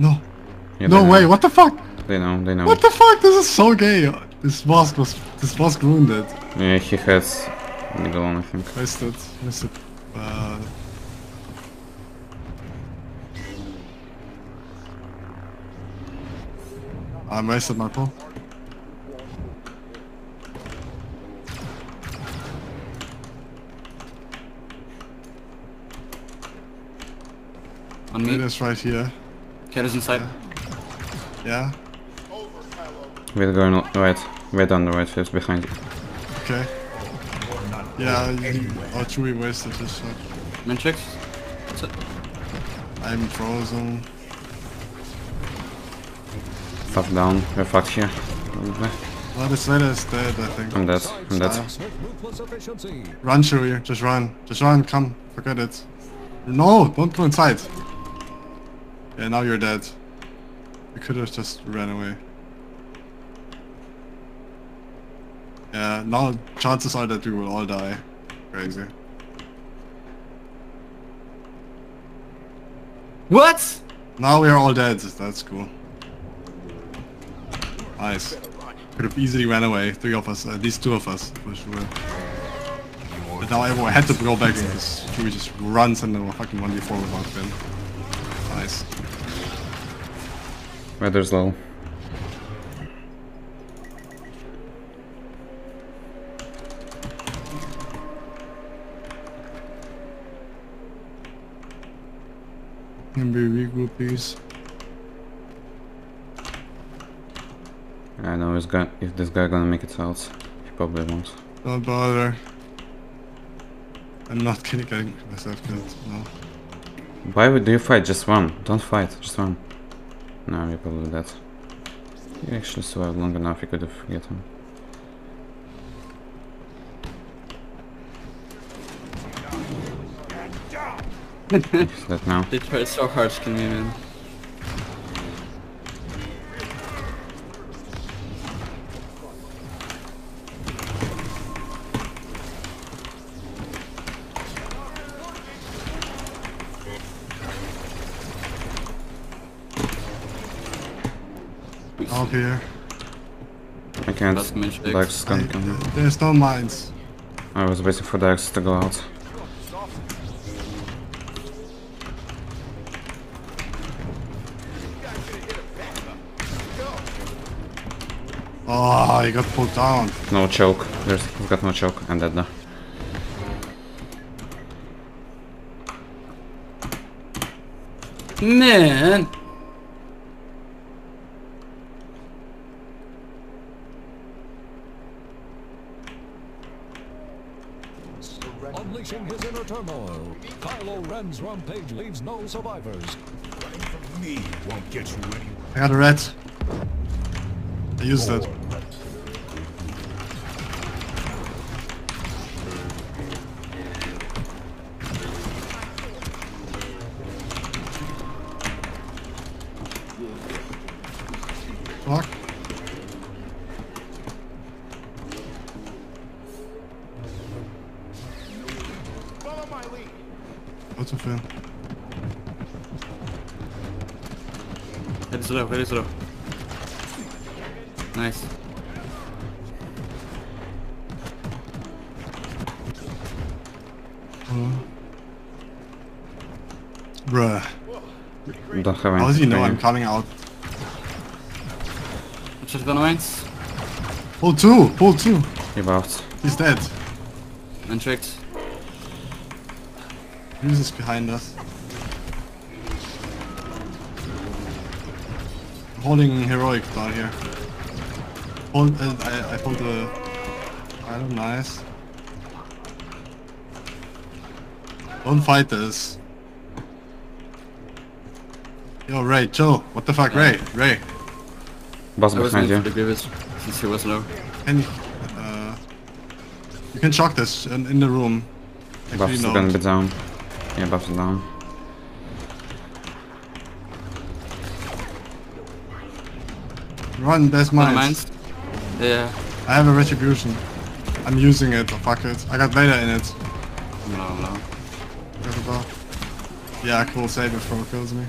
No. Yeah, no they know. way, what the fuck? They know, they know. What the fuck? This is so gay. This boss was this boss ruined it. Yeah, he has middle one, I think. Missed it. Missed it. Uh, I wasted my pull. On It me. is right here. Cat is inside. Yeah. We're going o- right. We're on the right first, behind you. Okay. Yeah. You, oh, Chewie wasted his shot. Matrix. That's it. I'm frozen. Fuck down. We're fucked here. Probably. Oh, this later is dead, I think. I'm dead. I'm dead. With ruthless efficiency. Run, Chewie. Just run. Just run. Come. Forget it. No, don't go inside. Yeah, now you're dead. You could have just ran away. Yeah, now chances are that we will all die. Crazy. What? Now we are all dead. That's cool. Nice. Could have easily ran away. Three of us. At least two of us, for sure. But now everyone had to go back because Chewie just runs into a fucking 1v4 without Finn. Nice. Weather's low. Can we regroup, please? I know if, guy, if this guy gonna make it out. He probably won't. Don't bother. I'm not kidding, getting myself killed. No. Why would you fight? Just run. Don't fight. Just run. No, you're probably dead. You actually survived long enough. You could have get him. He's dead now. They tried so hard to kill me, man. Can't. That's Dax is I, come. there's no mines. I was waiting for Dax to go out. Oh, he got pulled down. No choke. There's he's got no choke. I'm dead now. Man! Survivors. Me won't get you anywhere. I got a red. I used it. Nice. Bruh. Don't have How does he know I'm coming out? Shotgun wines. Pull two! Pull two! He buffed. He's dead. Matrix. Who's is behind us? Holding heroic down here. Hold, uh, I, I pulled the item, nice. Don't fight this. Yo, Rey, chill. What the fuck, Rey? Rey, Boss I was behind going you. the Grievous since he was low. can you, uh, you can shock this in, in the room. Buff's Actually, gonna be down. Yeah, buff's down. Run, there's One mines. mines. Yeah. I have a retribution. I'm using it. Oh, fuck it. I got Vader in it. Blah blah. Blah Yeah, cool. Save it before it kills me.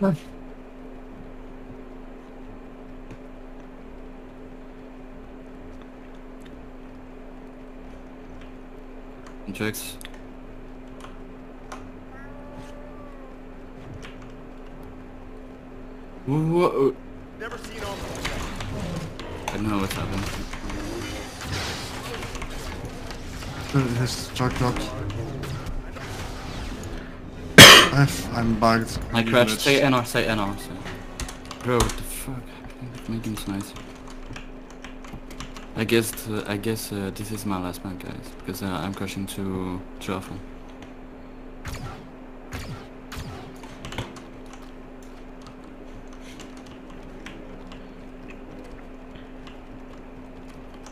Nice. Matrix. Whoa. Never seen all I don't know what's happened. His truck dropped. F, I'm bugged. I crashed. Say NR, say NR. Say. Bro, what the fuck? My game's nice. I guess uh, I guess uh, this is my last map, guys, because uh, I'm crashing too too often.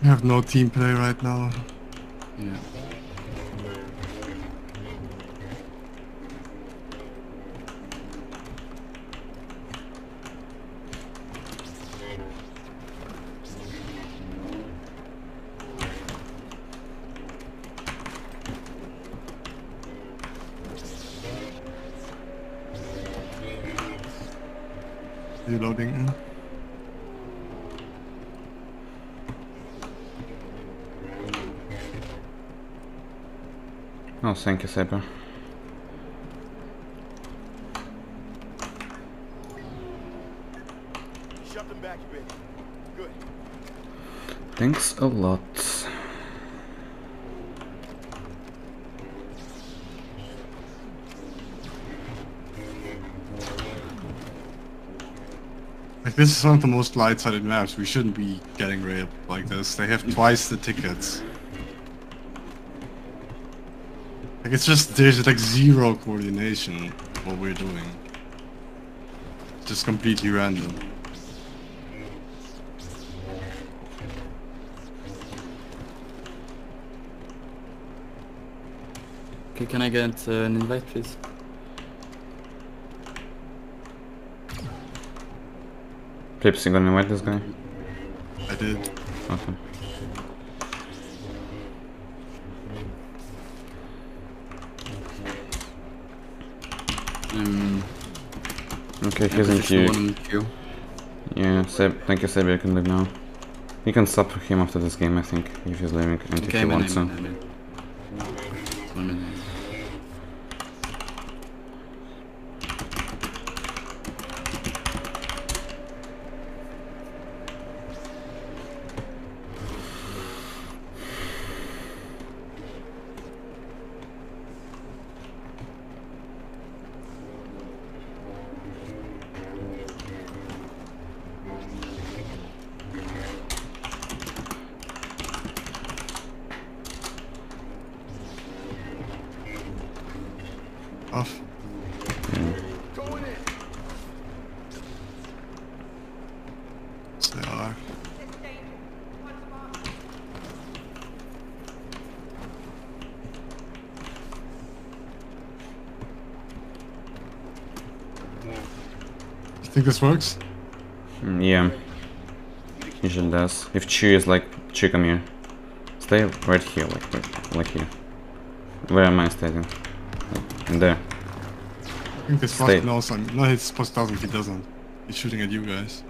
We have no team play right now. Yeah. Oh, thank you, Saber. Shut them back a bit. Good. Thanks a lot. Like this is one of the most light-sided maps. We shouldn't be getting raped like this. They have twice the tickets. Like it's just there's like zero coordination what we're doing. It's just completely random. Okay, can I get uh, an invite, please? Pips, you gonna invite this guy? I did. Okay. Um, Okay, he's in queue. Yeah, Seb, thank you, Saber, you can leave now. You can stop him after this game, I think, if he's leaving and if he wants to. Think this works? Mm, yeah. Usually does. If Chew is like, Chew, come here. Stay right here, like, right, like here. Where am I standing? Like, in there. I think this Stay. post knows I'm no his post doesn't, he doesn't. He's shooting at you guys.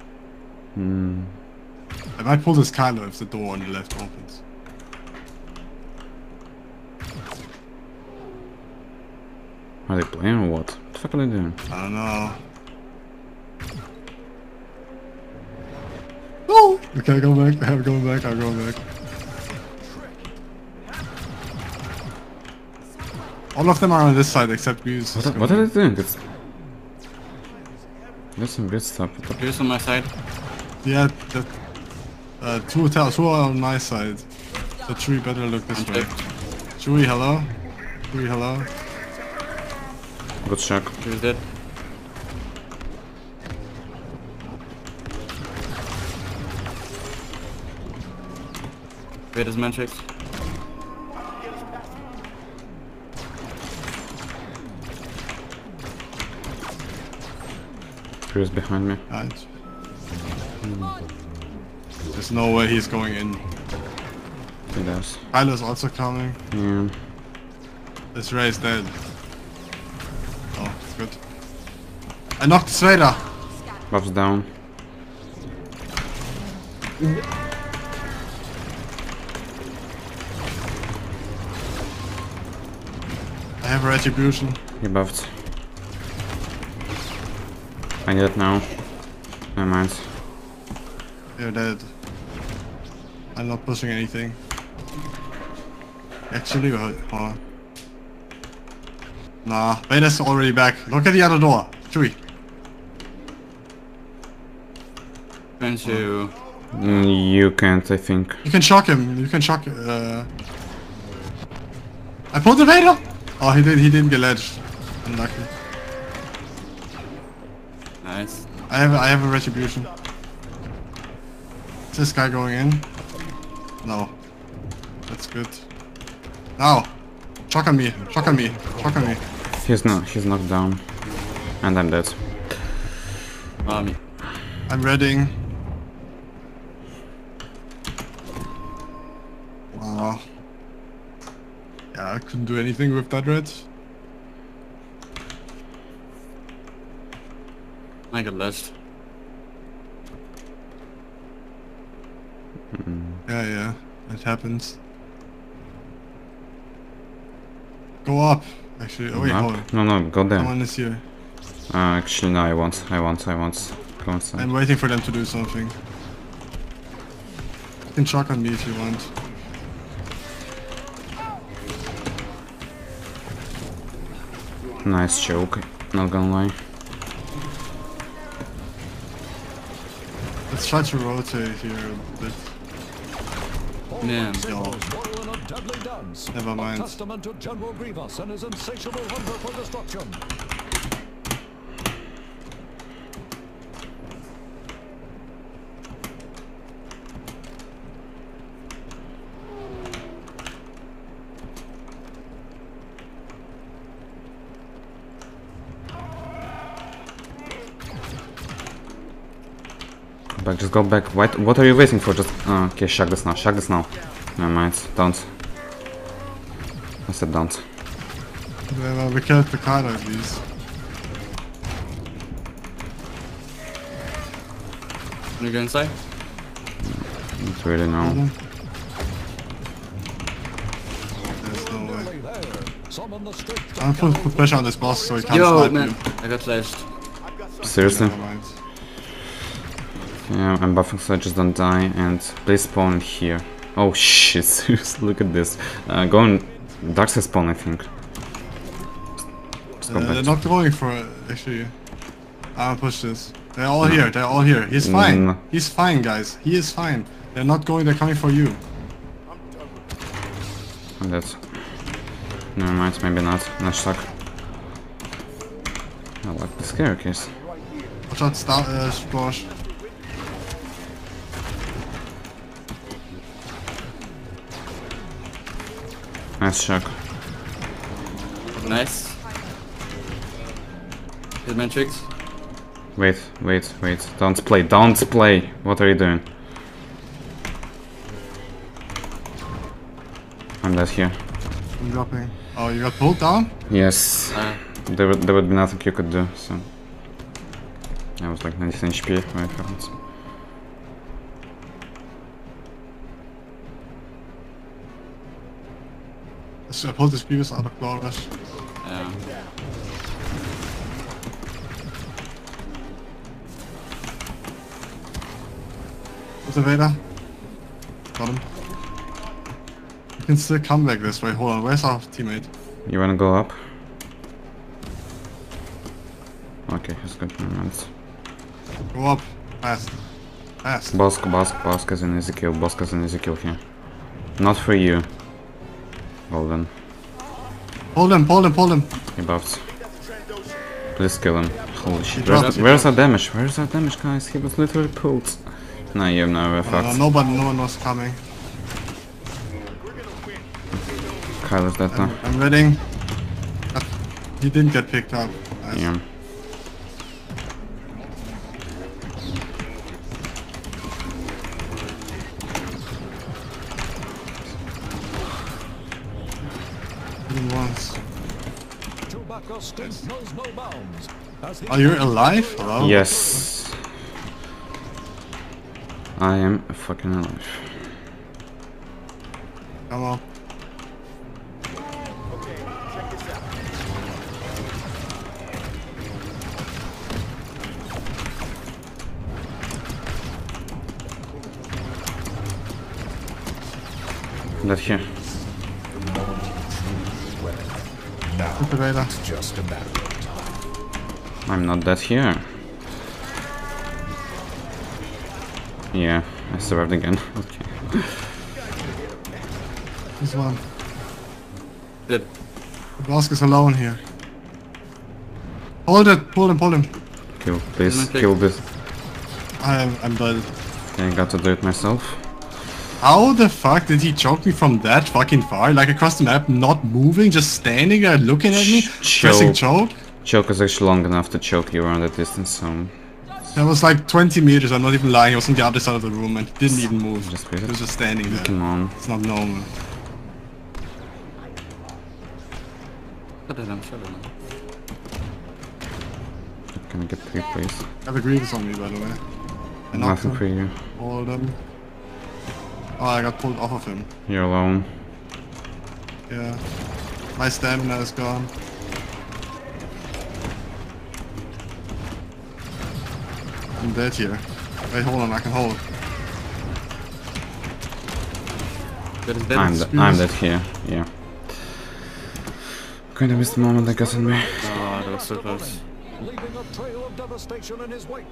Hmm. I might pull this Kylo if the door on the left opens. Are they playing or what? What the fuck are they doing? I don't know. Oh! Okay, go back. I'm going back. I'm going back. All of them are on this side except Muse. What, are- what are they doing? That's, that's some weird stuff. What the- Here's on my side. Yeah, that, uh, two, tell, two are on my side. So Chewie better look this way. Contact. Chewie, hello? Chewie, hello? Good shock. Here's dead. Wait, is Mantrix? Crew's behind me. Right. There's no way he's going in. He does. Kylo's also coming. Yeah. This Rey is dead. Oh, it's good. I knocked Sveda. Buff's down. I have a retribution. He buffed. I need it now. Never mind. You're dead. I'm not pushing anything. Actually, wait, hold on. Nah, Veda's already back. Look at the other door. Chewie. Trying to. Mm, You can't, I think. You can shock him. You can shock. Uh... I pulled the Vader. Oh, he did. He didn't get ledged. Unlucky. Nice. I have. I have a retribution. Is this guy going in? No. That's good. Now, shock on me. Shock on me. Shock on me. He's not. He's knocked down, and I'm dead. Um, I'm reading. Wow. Yeah, I couldn't do anything with that red. I got left. Yeah, yeah, it happens. Go up. Actually, oh wait, Up? hold on. No, no, go down. Someone is here. Uh, actually, no, I want. I want. I want. Go inside. I'm waiting for them to do something. You can shock on me if you want. Nice choke. Not gonna lie. Let's try to rotate here a bit. Yeah. Symbols whirl a. Never mind. testament to General Grievous and his insatiable hunger for destruction. Just go back. What? What are you waiting for? Just. Uh, okay, shock this now. Shock this now. Never mind. Don't. I said don't. Yeah, well, we killed the card at least. Can you go inside? Not really no. There's no way. Nearly there. Summon the strict I'm put, put pressure on this boss so he can't Yo, snipe man. you. I got lashed. Seriously? Yeah, I'm buffing so I just don't die. And please spawn here. Oh shit! Seriously, look at this. Uh, go on. Dark side spawn, I think. Uh, they're not going for it, actually. Gonna push this. They're all here, they're all here. He's fine. No. He's fine, guys. He is fine. They're not going, they're coming for you. I'm dead. Never mind. Maybe not. Not stuck. I like the staircase. Watch out, star, uh, splash. Nice shock. Nice. Hit Matrix. Wait, wait, wait. Don't play. Don't play. What are you doing? I'm dead here. I'm dropping. Oh, you got pulled down? Yes. Uh, There would, there would be nothing you could do, so... I was like 19 HP when it happens. So I pulled this Beavis out of Claw Rush. yeah. What's the Vader? Got him. You can still come back this way. Hold on, where's our teammate? You wanna go up? Okay, he's good. Never mind. Go up. Fast. Fast. Bossk, Bossk, Bossk is in Ezekiel. Bossk is in Ezekiel here. Not for you. Then, Hold him, hold him, hold him. he buffed. Please kill him. Holy shit. Where's, he where's our damage? Where's our damage, guys? He was literally pulled. Nah, you know, we're Uh, fucked. nobody, no one was coming. Kyle is dead now. I'm reading. Uh, He didn't get picked up. Nice. Yeah. Are you alive? Hello? Yes. I am fucking alive. Come on. Okay, check this out. That here. Operator. just a matter of time. I'm not dead here. Yeah, I survived again. Okay. This one. Good. Blask is alone here. Hold it! Pull him, pull him. Kill this, kill this. I'm, I'm dead. I got to do it myself. How the fuck did he choke me from that fucking far? Like across the map, not moving, just standing there looking at me, Ch- pressing choke. Choke? Is actually long enough to choke you around that distance, so That was like 20 meters, I'm not even lying, he was on the other side of the room and didn't even move. Just he was just standing there. come on. It's not normal. It. Can I get three, please? I have a grievous on me, by the way. I Nothing for you. Hold him. Oh, I got pulled off of him. You're alone. Yeah. My stamina is gone. I'm dead here. Wait, hold on, I can hold. That is dead. I'm, de- I'm dead here. Yeah. Kinda missed the moment that got on me. Oh, that was so close. leaving a trail of devastation in his wake.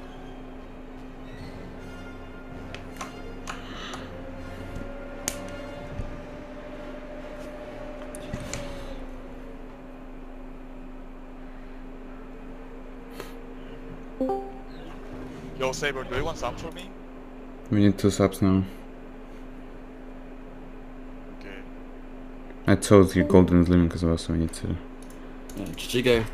Saber, do you want some for me? We need two subs now. Okay. I told you Golden is leaving as well, so we need to. Yeah, GG guys.